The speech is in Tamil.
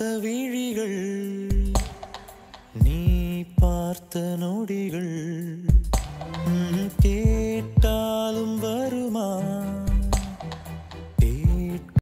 விழிகள் நீ பார்த்த நொடிகள்.